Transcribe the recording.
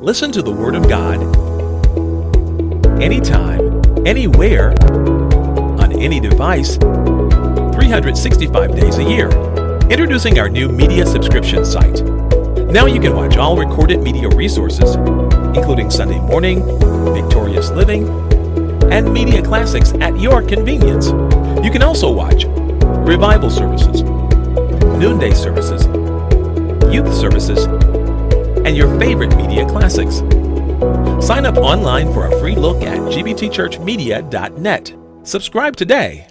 Listen to the Word of God anytime, anywhere, on any device, 365 days a year. Introducing our new media subscription site. Now you can watch all recorded media resources, including Sunday Morning, Victorious Living, and Media Classics at your convenience. You can also watch revival services, noonday services, youth services, and your favorite media classics. Sign up online for a free look at gbtchurchmedia.net. Subscribe today.